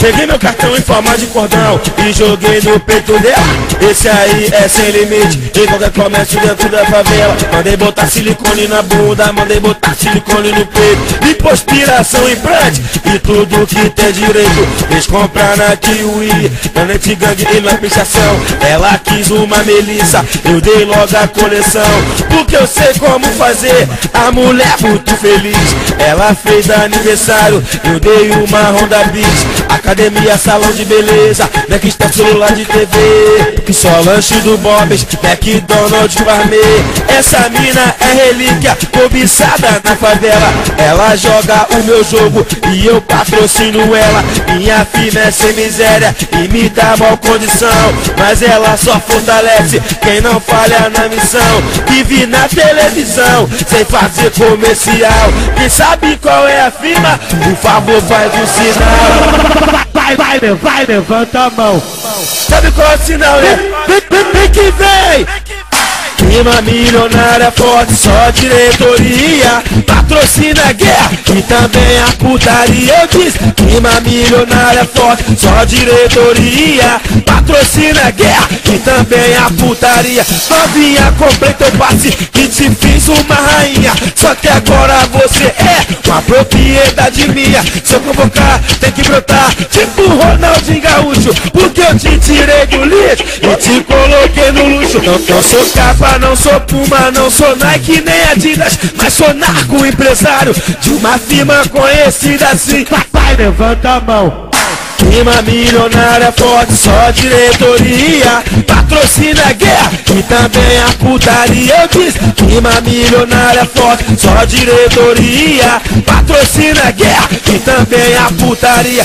Peguei meu cartão em forma de cordão e joguei no peito dela. Esse aí é sem limite, em qualquer comércio dentro da favela. Mandei botar silicone na bunda, mandei botar silicone no peito. Lipoaspiração, implante e tudo que tem direito. Eles comprar na Kiwi, na Net Gang e na pichação. Ela quis uma melissa, eu dei logo a coleção. Porque eu sei como fazer, a mulher muito feliz. Ela fez aniversário, eu dei uma Honda Beat. Academia, salão de beleza, Nextel celular de TV. Que só lanche do Bob's, McDonald's Gourmet. Essa mina é relíquia, cobiçada na favela. Ela joga o meu jogo e eu patrocino ela. Minha firma é sem miséria e me dá mal condição. Mas ela só fortalece quem não falha na missão. Vive na televisão, sem fazer comercial. Quem sabe qual é a firma? Por favor, faz o sinal. Vai, vai, vai, levanta a mão. Sabe qual é o sinal? Vem, vem, vem que vem! Rima milionária forte, só diretoria. Patrocina a guerra e também a putaria. Eu disse, rima milionária forte, só diretoria. Patrocina a guerra e também a putaria. Novinha, completa o passe e te fiz uma rainha. Só que agora você é uma propriedade minha. Se eu convocar, tem que brotar Tipo Ronaldinho Gaúcho. Porque eu te tirei do lixo e te no luxo Não, não sou capa, não sou Puma, não sou Nike nem Adidas Mas sou narco empresário de uma firma conhecida assim. Vai, levanta a mão. Rima milionária forte, só diretoria. Patrocina a guerra e também a putaria. Eu disse, rima milionária forte, só diretoria. Patrocina a guerra e também a putaria